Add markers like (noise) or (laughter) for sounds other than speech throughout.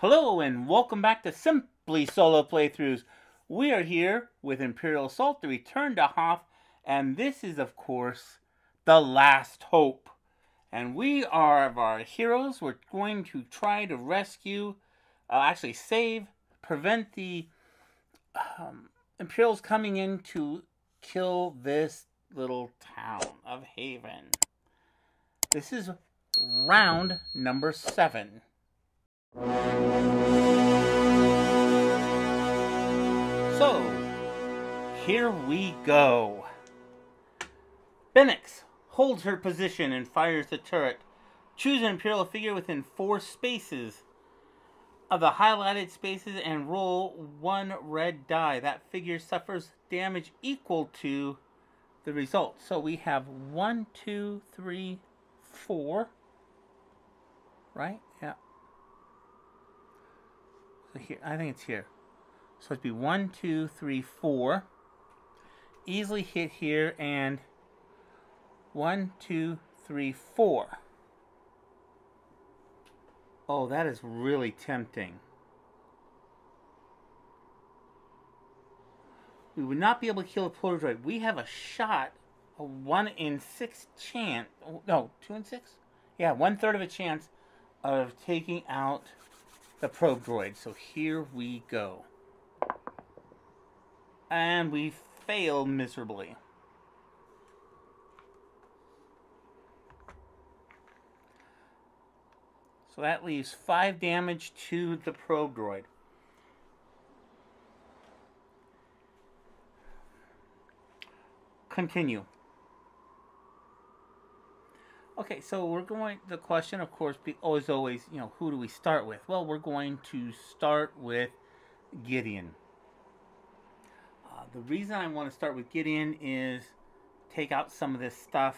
Hello and welcome back to Simply Solo Playthroughs. We are here with Imperial Assault, the Return to Hoth, and this is, of course, the last hope. And we are of our heroes. We're going to try to rescue, uh, actually save, prevent the um, Imperials coming in to kill this little town of Haven. This is round number seven. So, here we go. Bennix holds her position and fires the turret. Choose an Imperial figure within four spaces of the highlighted spaces and roll one red die. That figure suffers damage equal to the result. So we have one, two, three, four. Right? So here, I think it's here. So it'd be one, two, three, four. Easily hit here and one, two, three, four. Oh, that is really tempting. We would not be able to kill a probe droid. We have a shot, a one in six chance. Oh, no, two in six? Yeah, one third of a chance of taking out the probe droid. So here we go. And we fail miserably. So that leaves 5 damage to the probe droid. Continue. Okay, so we're going, the question, of course, be, always, always, you know, who do we start with? Well, we're going to start with Gideon. Uh, the reason I want to start with Gideon is take out some of this stuff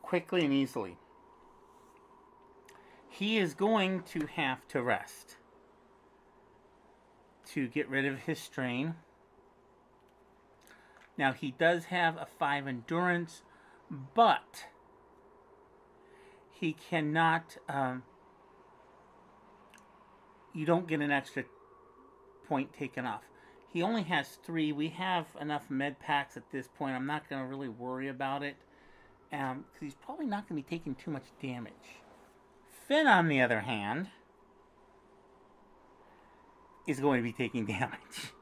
quickly and easily. He is going to have to rest to get rid of his strain. Now, he does have a 5 endurance, but he cannot, um, you don't get an extra point taken off. He only has three. We have enough med packs at this point. I'm not going to really worry about it. Because um, he's probably not going to be taking too much damage. Fenn, on the other hand, is going to be taking (laughs) damage.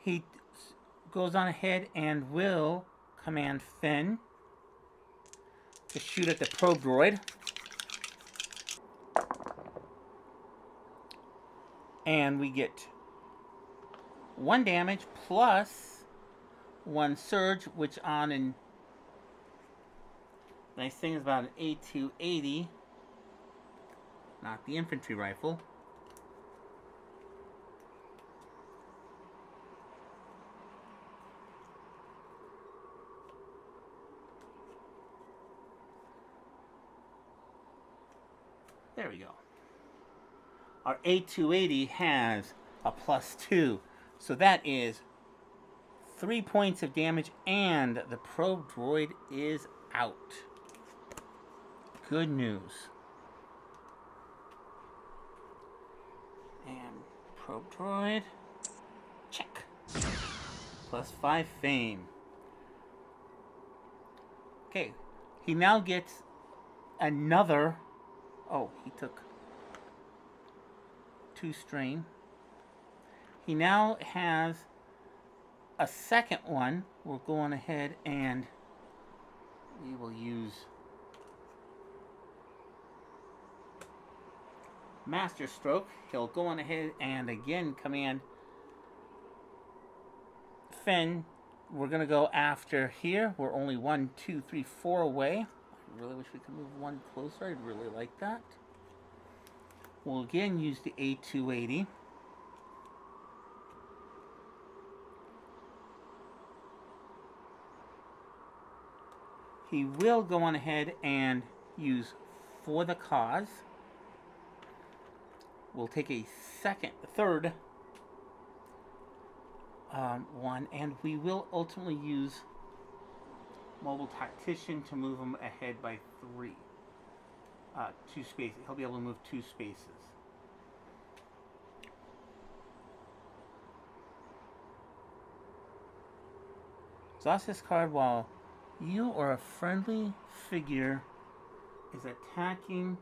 He goes on ahead and will command Fenn to shoot at the probe droid. And we get one damage plus one surge, which on an nice thing is about an A280, not the infantry rifle. There we go. Our A280 has a plus two. So that is three points of damage and the probe droid is out. Good news. And probe droid, check. Plus five fame. Okay, he now gets another Oh, he took two strain. He now has a second one. We're going ahead and we will use Master Stroke. He'll go on ahead and again command Fenn. We're going to go after here. We're only one, two, three, four away really wish we could move one closer. I'd really like that. We'll again use the A280. He will go on ahead and use for the cause. We'll take a second, third um, one, and we will ultimately use mobile tactician to move him ahead by three. uh, two spaces. He'll be able to move two spaces. Exhaust this card while you or a friendly figure is attacking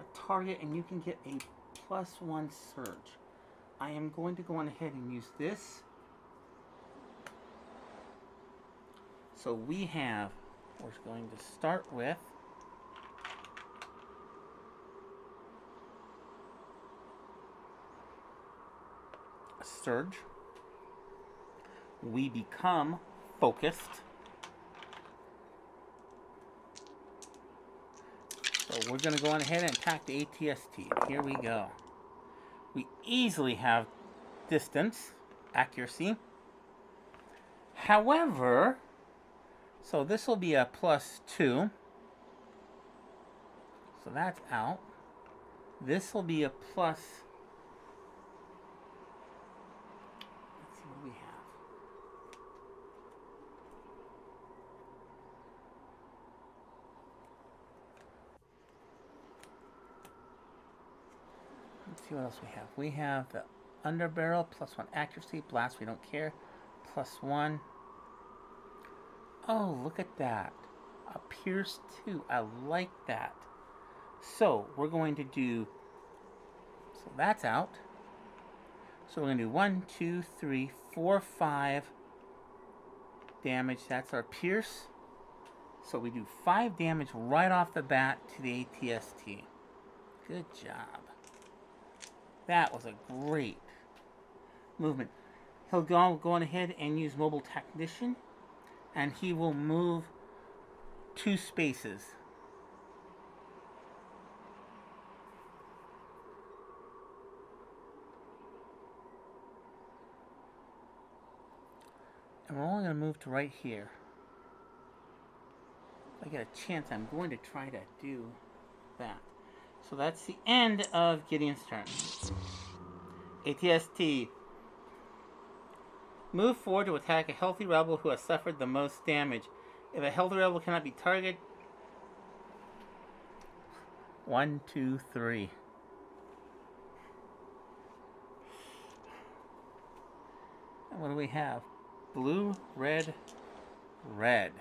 a target and you can get a plus one surge. I am going to go on ahead and use this. So we have, we're going to start with a surge. We become focused. So we're going to go on ahead and attack the ATST. Here we go. We easily have distance, accuracy. However, so this will be a plus 2. So that's out. This will be a plus Let's see what we have. Let's see what else we have. We have the underbarrel, plus one accuracy, blast, we don't care, plus one. Oh, look at that. A pierce too. I like that. So, we're going to do, so that's out. So we're going to do one, two, three, four, five damage. That's our pierce. So we do five damage right off the bat to the ATST. Good job. That was a great movement. He'll go, go on ahead and use Mobile Tactician, and he will move two spaces. And we're only going to move to right here. If I get a chance, I'm going to try to do that. So that's the end of Gideon's turn. ATST. Move forward to attack a healthy rebel who has suffered the most damage. If a healthy rebel cannot be targeted... One, two, three. And what do we have? Blue, red, red.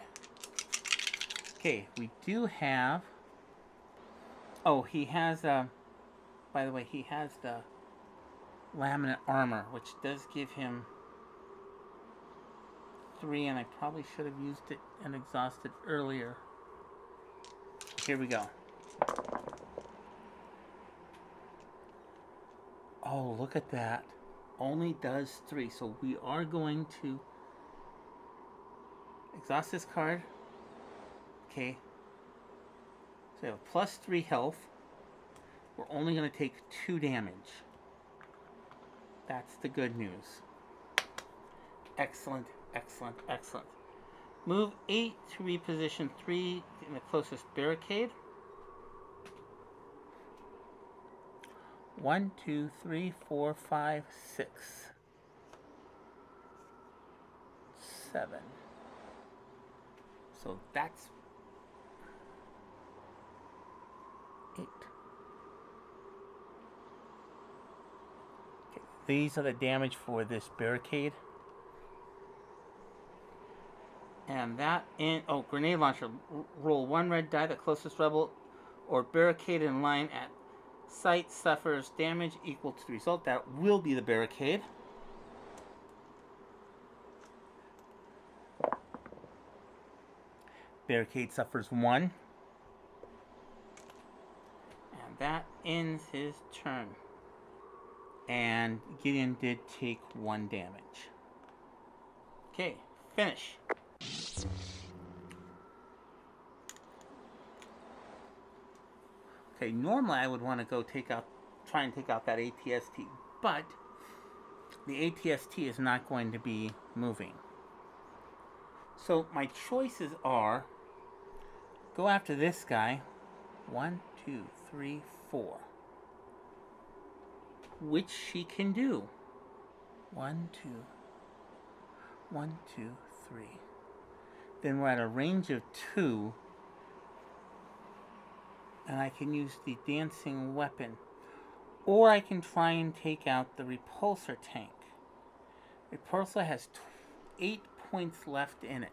Okay, we do have Oh, he has, uh, by the way, he has the laminate armor, which does give him three, and I probably should have used it and exhausted earlier. Here we go. Oh, look at that. Only does three. So we are going to exhaust this card. Okay, so we have plus 3 health. We're only going to take 2 damage. That's the good news. Excellent, excellent, excellent. Move 8 to reposition 3 in the closest barricade. One, two, three, four, five, six, seven. So that's eight. Okay, these are the damage for this barricade. And that in, oh, grenade launcher. roll one red die, the closest rebel or barricade in line at sight suffers damage equal to the result. That will be the barricade. Barricade suffers one And that ends his turn. And Gideon did take one damage. Okay, finish. Okay, normally I would want to go take out, try and take out that ATST, but the ATST is not going to be moving. So my choices are go after this guy. One, two, three, four. Which she can do. One, two, one, two, three. Then we're at a range of two. And I can use the dancing weapon. Or I can try and take out the repulsor tank. Repulsor has eight points left in it.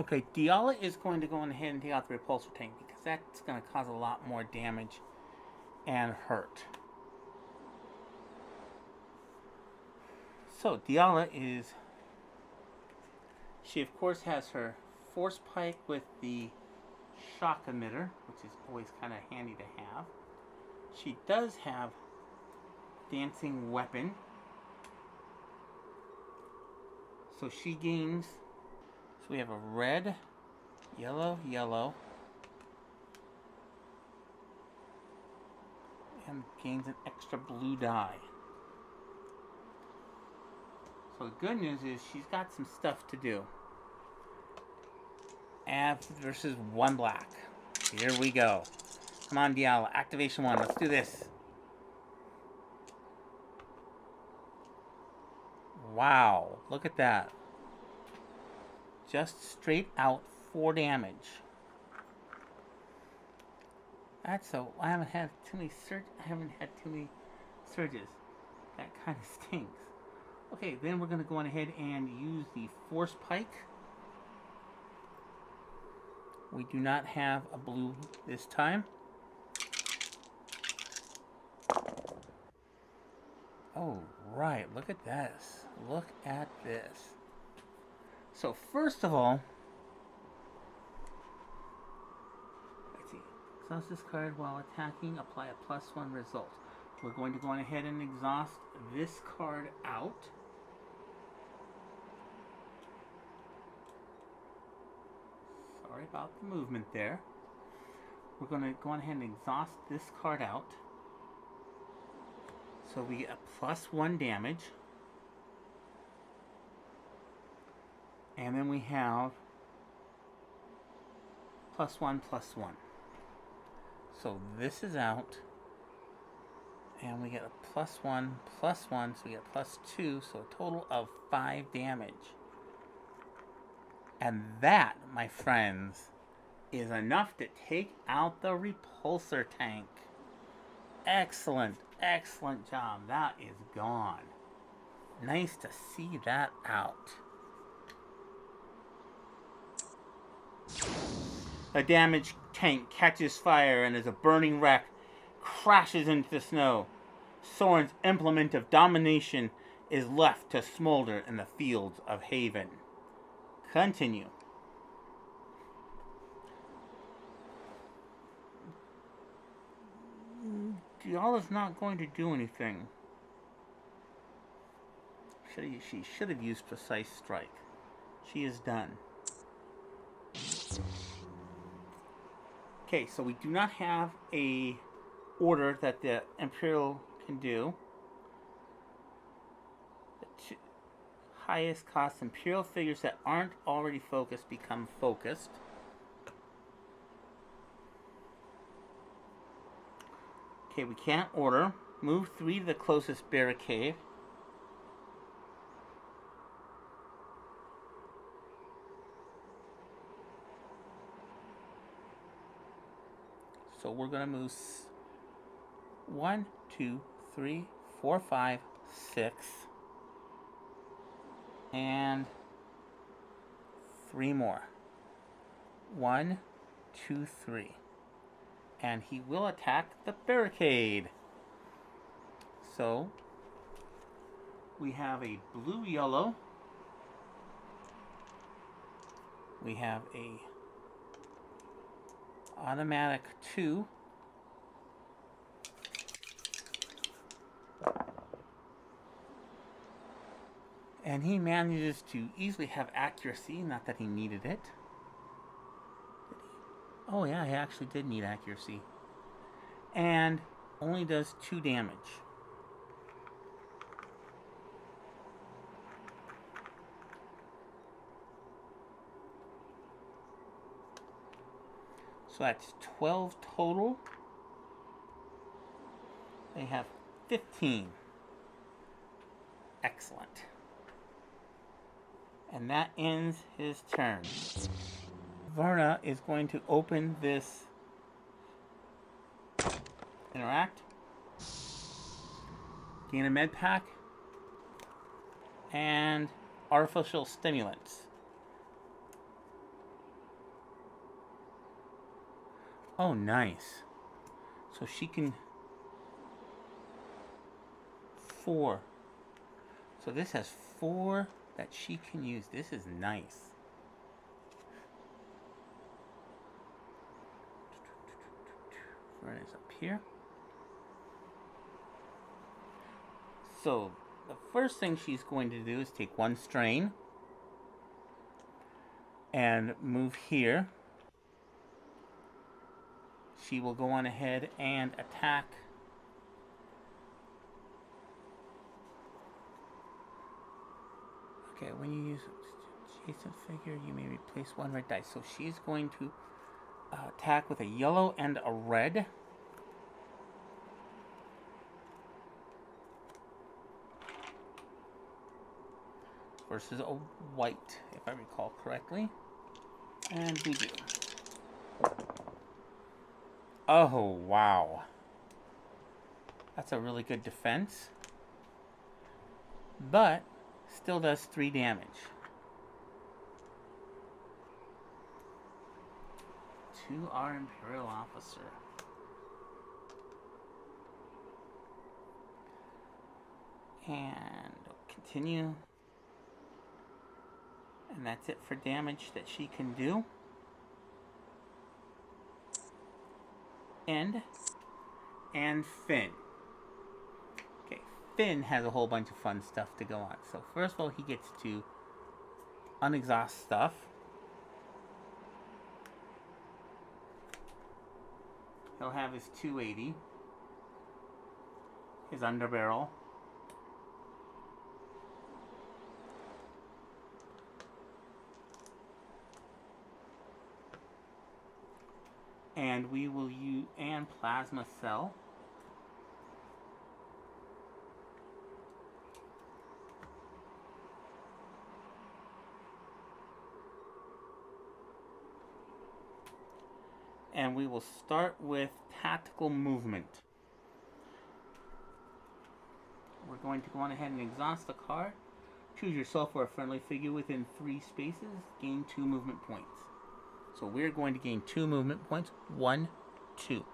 Okay, Diala is going to go ahead and take out the repulsor tank because that's going to cause a lot more damage and hurt. So, Diala is. She, of course, has her force pike with the shock emitter, which is always kind of handy to have. She does have dancing weapon. So she gains so we have a red, yellow, yellow, and gains an extra blue die. So the good news is she's got some stuff to do. And versus one black. Here we go. Come on, Diala. Activation one. Let's do this. Wow. Look at that just straight out four damage. That's so. I haven't had too many surge. I haven't had too many surges. That kind of (laughs) stinks. Okay, then we're gonna go on ahead and use the force pike. We do not have a blue this time. Oh, right. Look at this. Look at this. So first of all, let's see. Exhaust this card while attacking. Apply a plus one result. We're going to go on ahead and exhaust this card out. About the movement there. We're going to go on ahead and exhaust this card out. So we get a plus one damage. And then we have plus one, plus one. So this is out. And we get a plus one, plus one, so we get plus two, so a total of five damage. And that, my friends, is enough to take out the repulsor tank. Excellent, excellent job. That is gone. Nice to see that out. A damaged tank catches fire and as a burning wreck crashes into the snow. Sorin's implement of domination is left to smolder in the fields of Haven. Continue. Diala's not going to do anything. She should have used Precise Strike. She is done. Okay, so we do not have a order that the Imperial can do. The highest cost Imperial figures that aren't already focused become focused. Okay, we can't order. Move three to the closest barricade. So we're going to move one, two, three, four, five, six, and three more. One, two, three. And he will attack the barricade. So we have a blue yellow. We have a automatic 2. And he manages to easily have accuracy, not that he needed it. Oh yeah, he actually did need accuracy. And only does 2 damage. So that's 12 total. They have 15. Excellent. And that ends his turn. Varna is going to open this interact, gain a med pack, and artificial stimulants. Oh, nice. So she can... Four. So this has four that she can use. This is nice. Is up here. So the first thing she's going to do is take one strain and move here. She will go on ahead and attack Okay, when you use adjacent figure, you may replace one red dice. So she's going to uh, attack with a yellow and a red. Versus a white, if I recall correctly. And we do. Oh, wow. That's a really good defense. But Still does 3 damage. To our Imperial officer. And continue. And that's it for damage that she can do. End. And Fenn. Fenn has a whole bunch of fun stuff to go on. So first of all, he gets to unexhaust stuff. He'll have his 280, his underbarrel, and we will use and plasma cell. And we will start with tactical movement. We're going to go on ahead and exhaust the card. Choose yourself or a friendly figure within three spaces. Gain two movement points. So we're going to gain two movement points. One, two.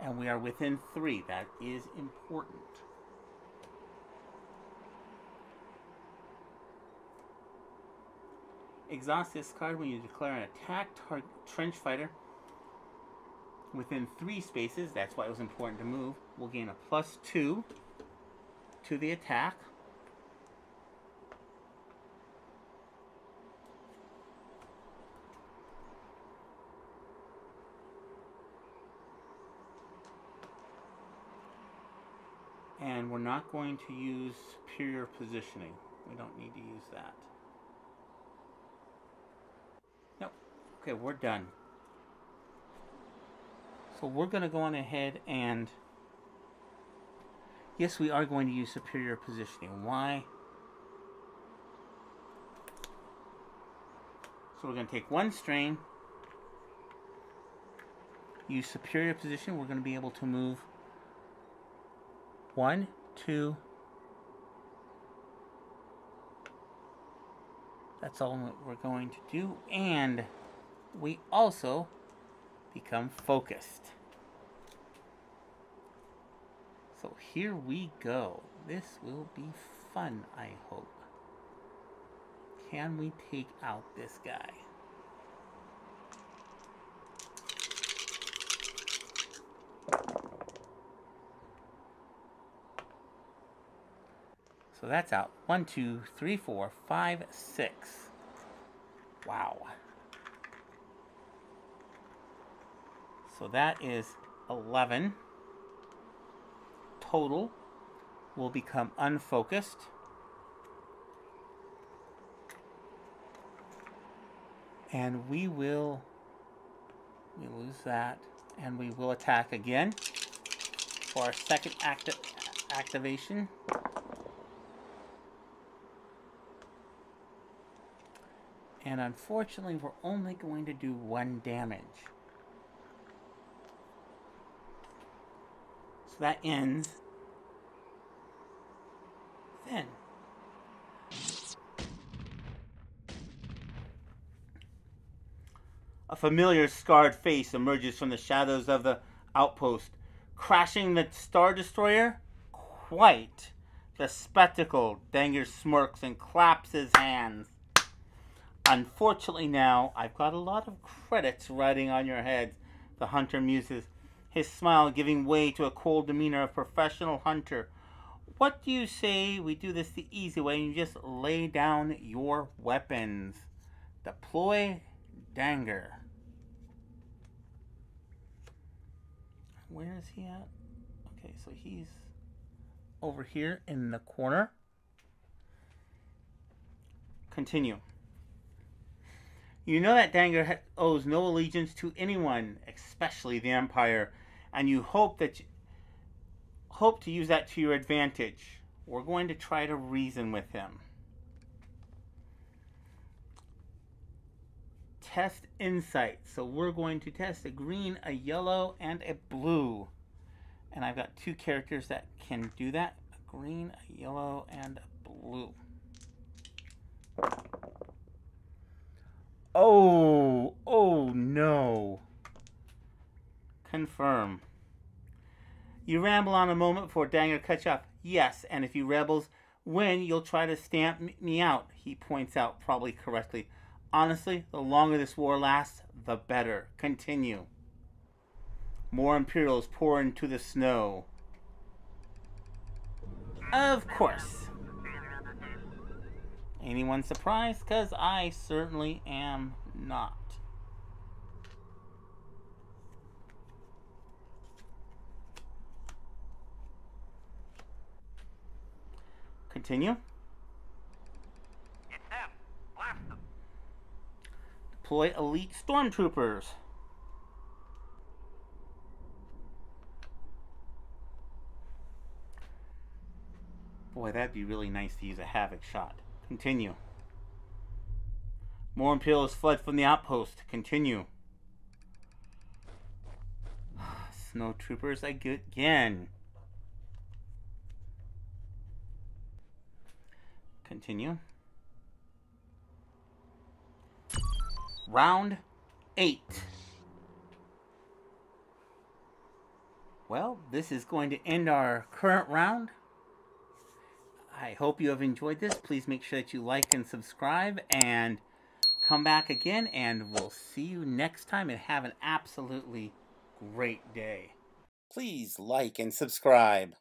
And we are within three. That is important. Exhaust this card when you declare an attack target trench fighter within three spaces, that's why it was important to move, we'll gain a plus two to the attack. And we're not going to use superior positioning. We don't need to use that. Nope. Okay, we're done. So we're going to go on ahead and... Yes, we are going to use superior positioning. Why? So we're going to take one strain, use superior position. We're going to be able to move one, two. That's all we're going to do. And we also become focused. So here we go. This will be fun, I hope. Can we take out this guy? So that's out. One, two, three, four, five, six. Wow. So that is 11 total will become unfocused. And we will we lose that and we will attack again for our second acti activation. And unfortunately, we're only going to do one damage. That ends then. A familiar scarred face emerges from the shadows of the outpost, crashing the Star Destroyer? Quite. The spectacle, Dengar smirks and claps his hands. Unfortunately now, I've got a lot of credits riding on your heads, the hunter muses, his smile giving way to a cold demeanor of professional hunter. What do you say we do this the easy way and you just lay down your weapons? Deploy Dengar. Where is he at? Okay, so he's over here in the corner. Continue. You know that Dengar owes no allegiance to anyone, especially the Empire, and you hope that you, hope to use that to your advantage. We're going to try to reason with him. Test insight. So we're going to test a green, a yellow, and a blue. And I've got two characters that can do that. A green, a yellow, and a blue. Oh, oh no. Confirm. You ramble on a moment before Dengar cuts you off. Yes, and if you rebels win, you'll try to stamp me out, he points out, probably correctly. Honestly, the longer this war lasts, the better. Continue. More Imperials pour into the snow. Of course. Anyone surprised? Because I certainly am not. Continue. It's them. Blast them. Deploy elite stormtroopers. Boy, that'd be really nice to use a Havoc shot. Continue. More Imperials fled from the outpost. Continue. (sighs) Snow troopers again. Continue. Round 8. Well, this is going to end our current round. I hope you have enjoyed this. Please make sure that you like and subscribe and come back again and we'll see you next time and have an absolutely great day. Please like and subscribe.